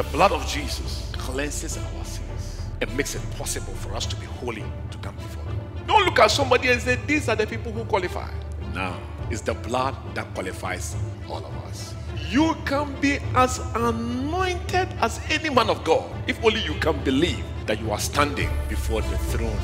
The blood of Jesus cleanses our sins and makes it possible for us to be holy to come before God. Don't look at somebody and say, These are the people who qualify. No, it's the blood that qualifies all of us. You can be as anointed as any man of God if only you can believe that you are standing before the throne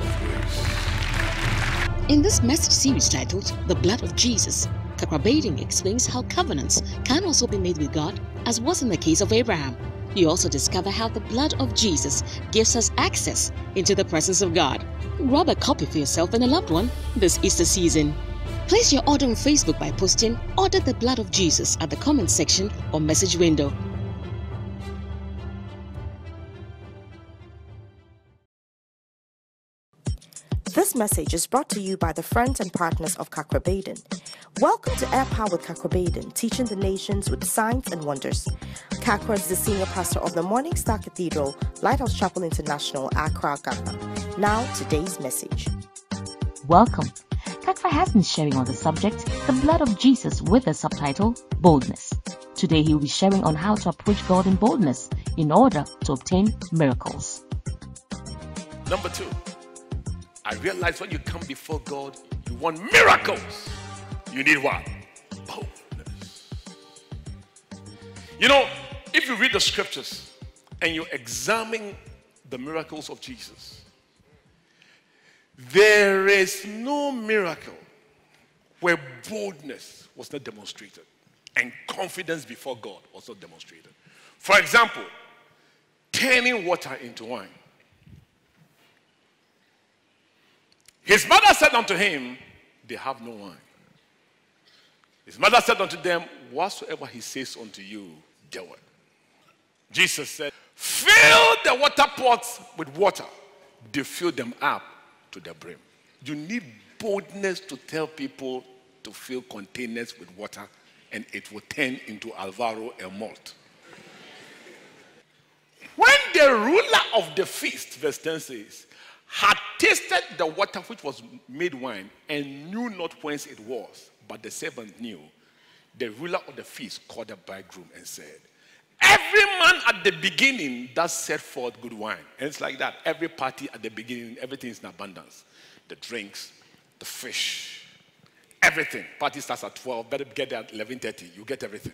of grace. In this message series titled The Blood of Jesus, Kakra Baiden explains how covenants can also be made with God, as was in the case of Abraham. You also discover how the blood of Jesus gives us access into the presence of God. Grab a copy for yourself and a loved one this Easter season. Place your order on Facebook by posting Order the Blood of Jesus at the comment section or message window. This message is brought to you by the friends and partners of Kakra Baiden. Welcome to Air Power with Kakra Baiden, teaching the nations with signs and wonders. Kakra is the senior pastor of the Morning Star Cathedral, Lighthouse Chapel International, Accra, Ghana. Now, today's message. Welcome. Kakra has been sharing on the subject, the blood of Jesus, with the subtitle, Boldness. Today he will be sharing on how to approach God in boldness in order to obtain miracles. Number two, I realize when you come before God, you want miracles. You need what? Boldness. You know, if you read the scriptures and you examine the miracles of Jesus, there is no miracle where boldness was not demonstrated and confidence before God was not demonstrated. For example, turning water into wine. His mother said unto him, They have no wine. His mother said unto them, Whatsoever he says unto you, do it. Jesus said, Fill the water pots with water. They filled them up to the brim. You need boldness to tell people to fill containers with water and it will turn into Alvaro and malt. When the ruler of the feast, verse 10 says, had tasted the water which was made wine and knew not whence it was, but the servant knew, the ruler of the feast called the bridegroom and said, Every man at the beginning does set forth good wine. And it's like that. Every party at the beginning, everything is in abundance. The drinks, the fish, everything. Party starts at 12, better get there at 11.30, you get everything.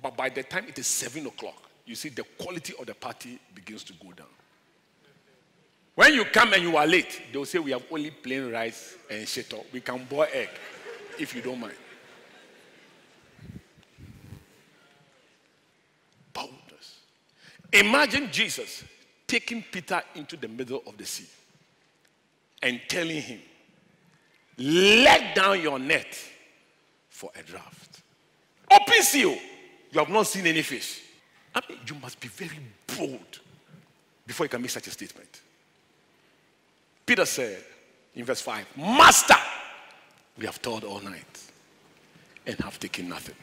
But by the time it is 7 o'clock, you see the quality of the party begins to go down. When you come and you are late, they'll say we have only plain rice and shito. We can boil egg if you don't mind. Boldness. Imagine Jesus taking Peter into the middle of the sea and telling him, let down your net for a draft. Open seal. You have not seen any fish. I mean, you must be very bold before you can make such a statement. Peter said in verse 5, Master, we have toiled all night and have taken nothing.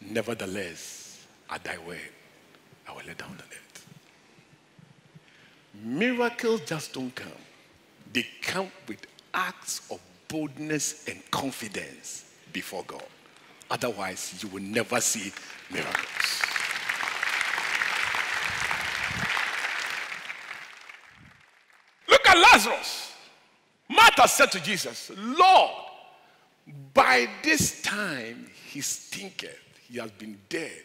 Nevertheless, at thy word, I will let down the net. Miracles just don't come, they come with acts of boldness and confidence before God. Otherwise, you will never see miracles. Look at Lazarus. Martha said to Jesus, Lord, by this time he stinketh. He has been dead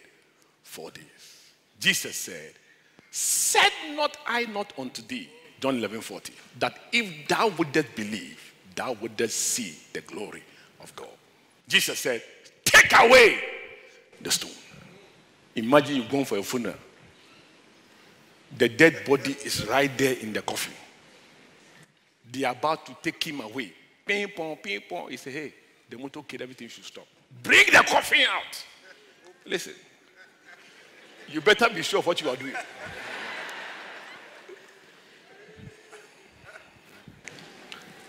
four days. Jesus said, Said not I not unto thee, John 11 40, that if thou wouldest believe, thou wouldest see the glory of God. Jesus said, Take away the stone. Imagine you're going for a funeral. The dead body is right there in the coffin. They are about to take him away. Ping pong, ping pong. He said, Hey, the motorcade, everything should stop. Bring the coffin out. Listen, you better be sure of what you are doing.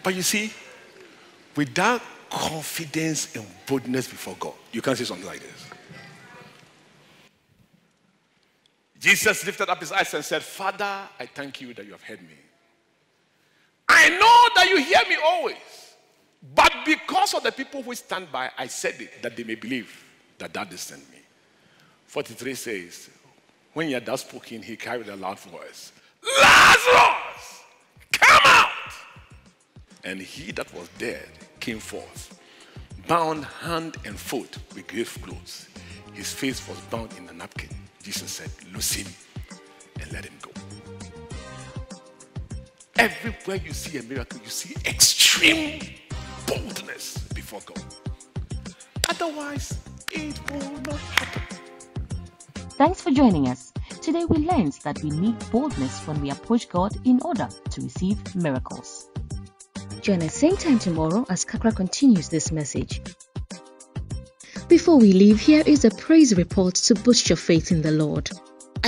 But you see, without confidence and boldness before God, you can't say something like this. Jesus lifted up his eyes and said, Father, I thank you that you have heard me. I know that you hear me always. But because of the people who stand by, I said it that they may believe that that is sent me. 43 says, When he had thus spoken, he carried a loud voice, Lazarus, come out! And he that was dead came forth, bound hand and foot with grave clothes. His face was bound in a napkin. Jesus said, Loose him and let him go. Everywhere you see a miracle, you see extreme boldness before God. Otherwise, it will not happen. Thanks for joining us. Today we learned that we need boldness when we approach God in order to receive miracles. Join us same time tomorrow as Kakra continues this message. Before we leave, here is a praise report to boost your faith in the Lord.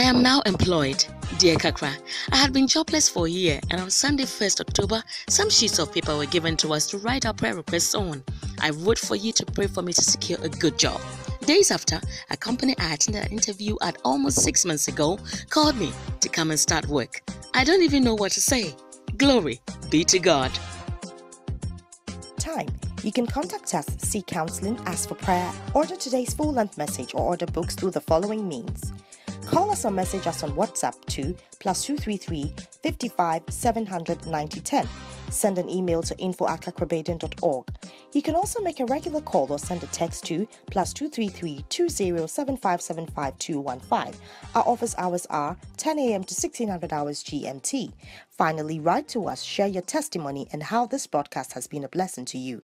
I am now employed. Dear Kakra, I had been jobless for a year, and on Sunday, 1st October, some sheets of paper were given to us to write our prayer requests on. I wrote for you to pray for me to secure a good job. Days after, a company I attended an interview at almost six months ago called me to come and start work. I don't even know what to say. Glory be to God. Time. You can contact us, seek counseling, ask for prayer, order today's full length message, or order books through the following means. Call us or message us on WhatsApp to plus 233 55 700 9010. Send an email to info at. You can also make a regular call or send a text to plus 233 207575 Our office hours are 10 a.m. to 1600 hours GMT. Finally, write to us, share your testimony, and how this broadcast has been a blessing to you.